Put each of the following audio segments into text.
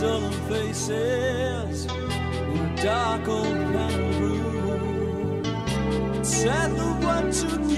sullen faces in dark old panel room. Sad the one to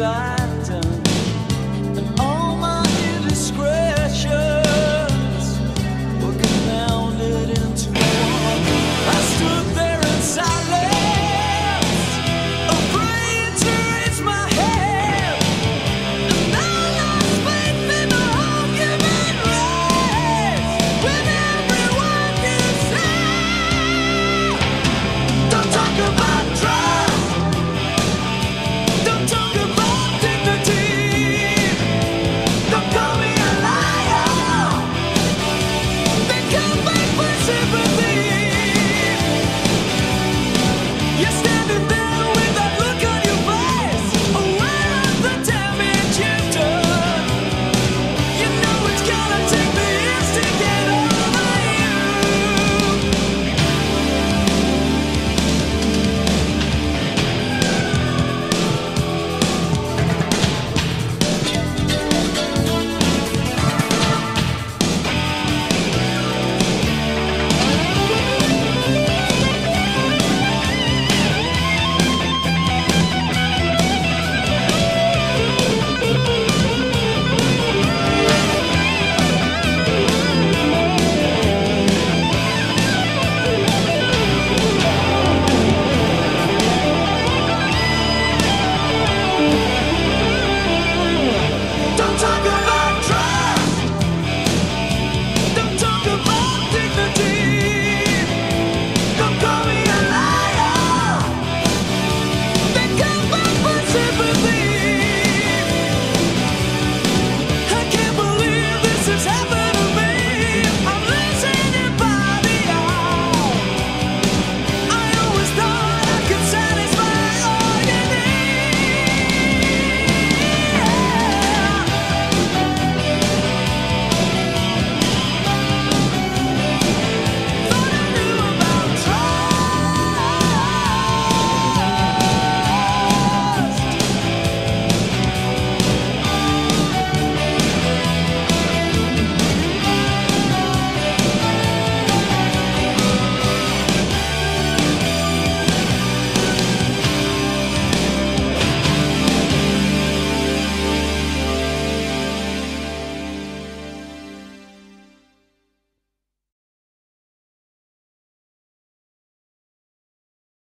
inside